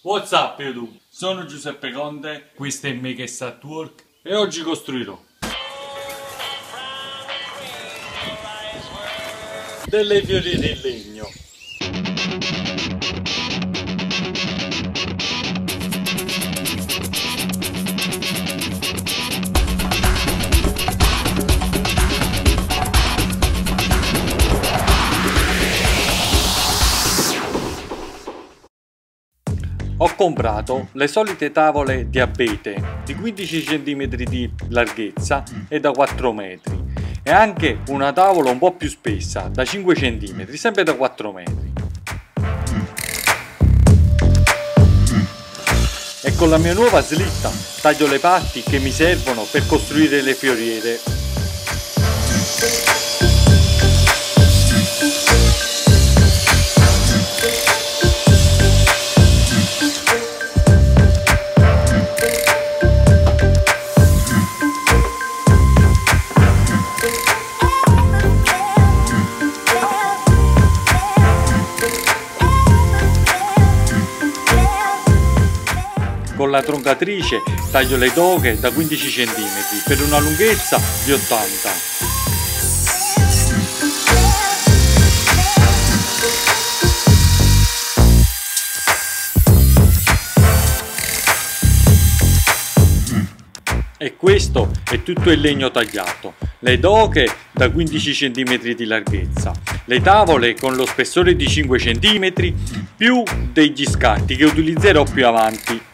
What's up YouTube? Sono Giuseppe Conte, questo è Make It Start Work e oggi costruirò delle fioriere in legno. Comprato le solite tavole di abete di 15 cm di larghezza e da 4 metri e anche una tavola un po' più spessa da 5 cm, sempre da 4 metri. E con la mia nuova slitta taglio le parti che mi servono per costruire le fioriere Con la troncatrice taglio le doghe da 15 cm per una lunghezza di 80 E questo è tutto il legno tagliato, le doche da 15 cm di larghezza, le tavole con lo spessore di 5 cm più degli scatti che utilizzerò più avanti.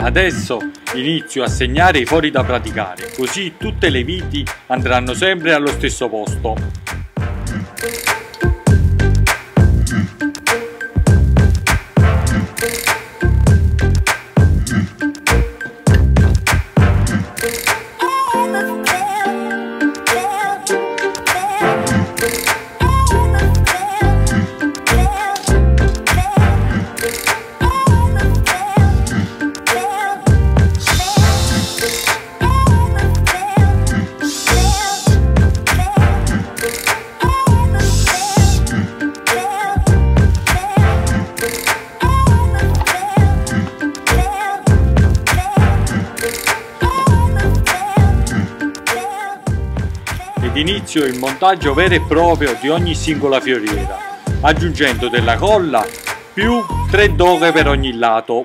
Adesso inizio a segnare i fori da praticare, così tutte le viti andranno sempre allo stesso posto. Inizio il montaggio vero e proprio di ogni singola fioriera, aggiungendo della colla più tre doghe per ogni lato.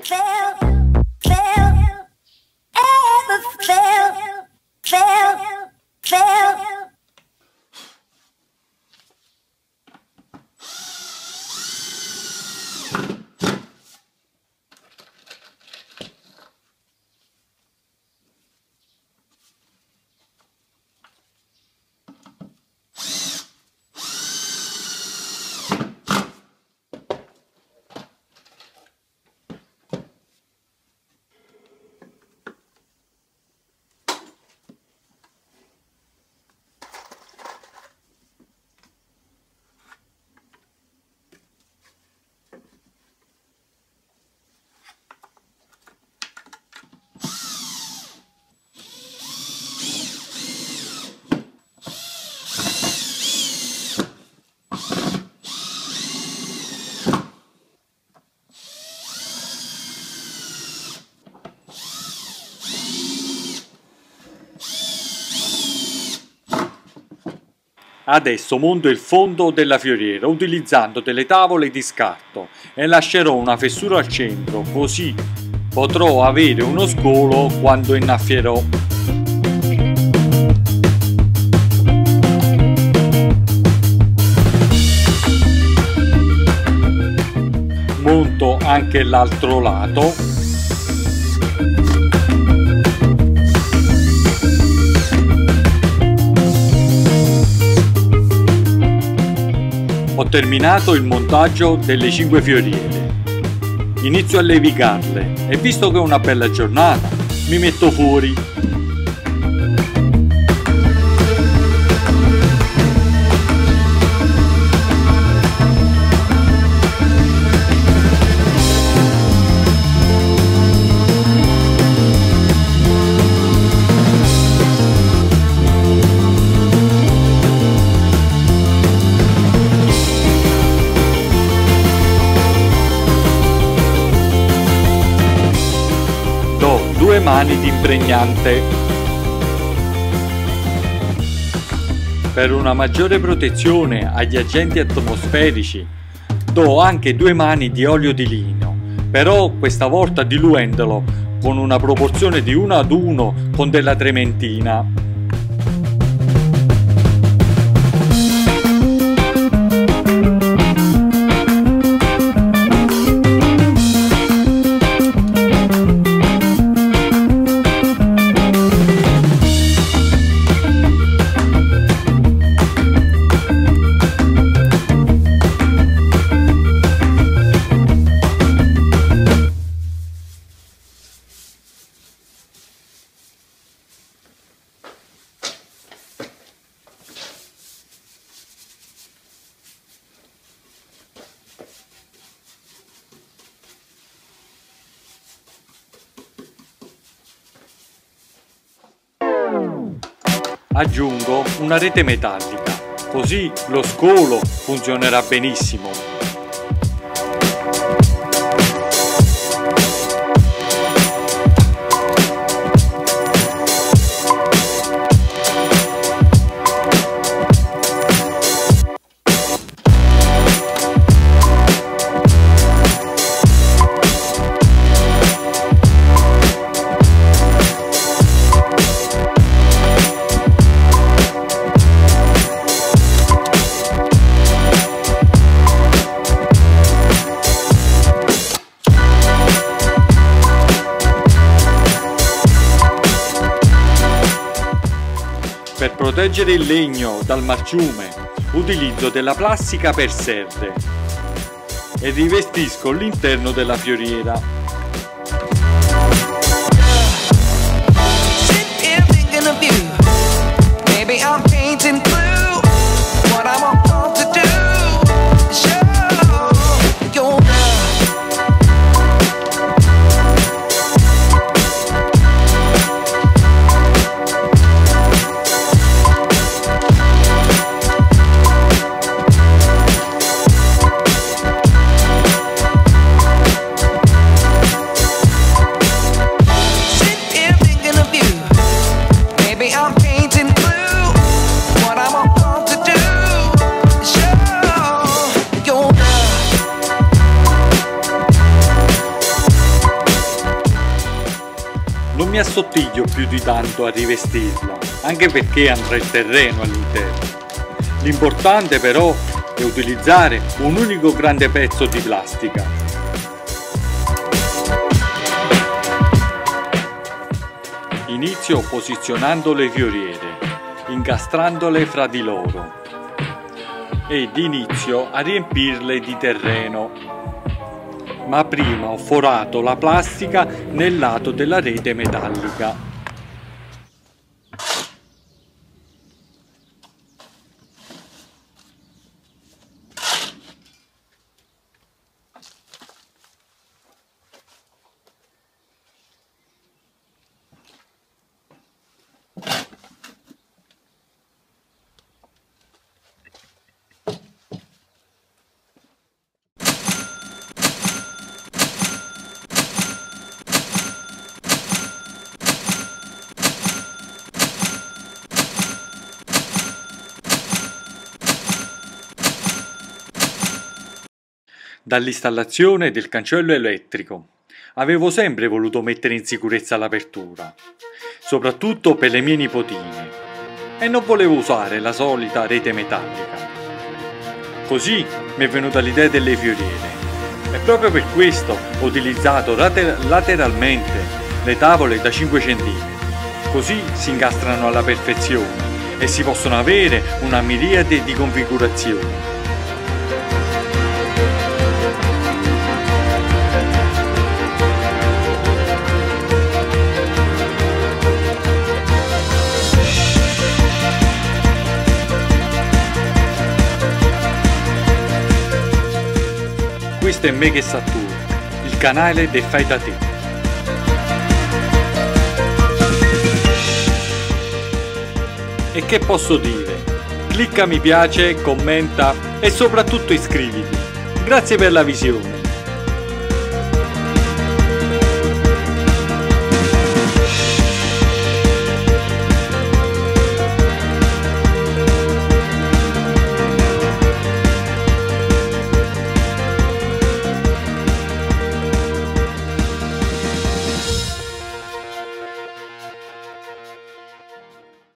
Adesso monto il fondo della fioriera utilizzando delle tavole di scarto e lascerò una fessura al centro così potrò avere uno scolo quando innaffierò. Monto anche l'altro lato terminato il montaggio delle 5 fioriere. Inizio a levigarle. E visto che è una bella giornata, mi metto fuori mani di impregnante. Per una maggiore protezione agli agenti atmosferici do anche due mani di olio di lino, però questa volta diluendolo con una proporzione di 1 ad 1 con della trementina. Aggiungo una rete metallica, così lo scolo funzionerà benissimo. Proteggere il legno dal marciume utilizzo della plastica per serde e rivestisco l'interno della fioriera. Mi assottiglio più di tanto a rivestirla, anche perché andrà il terreno all'interno. L'importante però è utilizzare un unico grande pezzo di plastica. Inizio posizionando le fioriere, incastrandole fra di loro ed inizio a riempirle di terreno ma prima ho forato la plastica nel lato della rete metallica. Dall'installazione del cancello elettrico. Avevo sempre voluto mettere in sicurezza l'apertura, soprattutto per le mie nipotine, e non volevo usare la solita rete metallica. Così mi è venuta l'idea delle fioriere e proprio per questo ho utilizzato later lateralmente le tavole da 5 cm, così si incastrano alla perfezione e si possono avere una miriade di configurazioni. Questo è Meghe Satur, il canale dei fai da te. E che posso dire? Clicca mi piace, commenta e soprattutto iscriviti. Grazie per la visione.